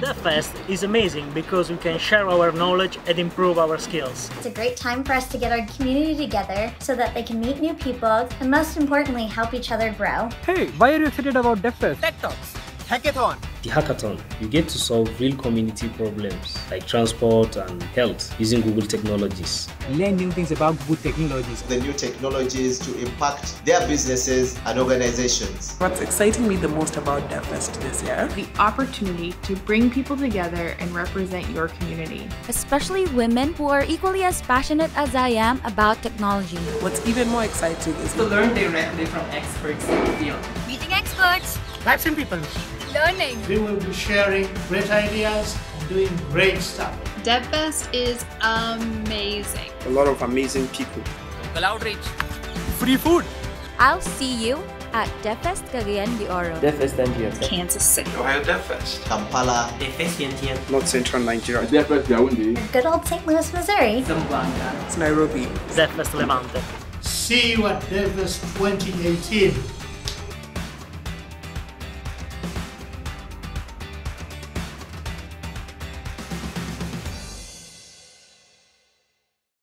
DevFest is amazing because we can share our knowledge and improve our skills. It's a great time for us to get our community together so that they can meet new people and most importantly help each other grow. Hey, why are you excited about DevFest? Tech Talks, Hackathon. The hackathon, you get to solve real community problems like transport and health using Google technologies. Learn new things about Google technologies. The new technologies to impact their businesses and organizations. What's exciting me the most about DevFest this year? The opportunity to bring people together and represent your community. Especially women who are equally as passionate as I am about technology. What's even more exciting is to learn directly from experts in the field. Meeting experts. Live people. Learning. We will be sharing great ideas and doing great stuff. DevFest is amazing. A lot of amazing people. Local outreach. Free food. I'll see you at DevFest Cagayan de Oro. DevFest NGO. Kansas City. Ohio DevFest. Kampala. DevFest Vientiane. North Central Nigeria. DevFest Yaoundé. Good old St. Louis, Missouri. Zamboanga. Nairobi. DevFest Levante. See you at DevFest 2018.